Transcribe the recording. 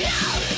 Yeah!